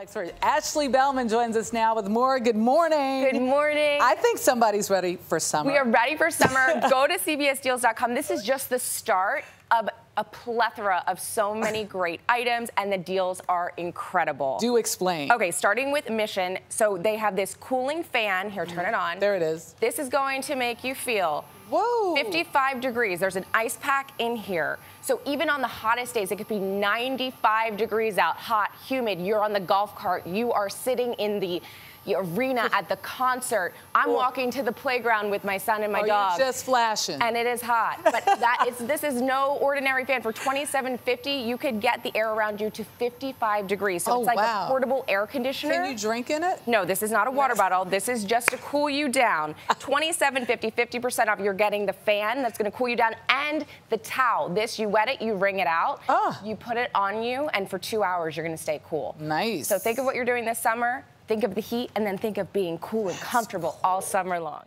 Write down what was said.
Expert Ashley Bellman joins us now with more. Good morning. Good morning. I think somebody's ready for summer. We are ready for summer. Go to CBSDeals.com. This is just the start of a plethora of so many great items, and the deals are incredible. Do explain. Okay, starting with Mission. So they have this cooling fan. Here, turn it on. There it is. This is going to make you feel Whoa. 55 degrees. There's an ice pack in here. So even on the hottest days, it could be 95 degrees out, hot, humid. You're on the golf cart. You are sitting in the arena at the concert. I'm walking to the playground with my son and my oh, dog. Just flashing. And it is hot. But that is this is no ordinary fan. For 27.50, you could get the air around you to 55 degrees. So oh, it's like wow. a portable air conditioner. Can you drink in it? No, this is not a water bottle. This is just to cool you down. 27.50, 50% off. You're getting the fan that's going to cool you down and the towel. This you wet it, you wring it out, oh. you put it on you, and for two hours you're going to stay cool. Nice. So think of what you're doing this summer think of the heat, and then think of being cool and comfortable all summer long.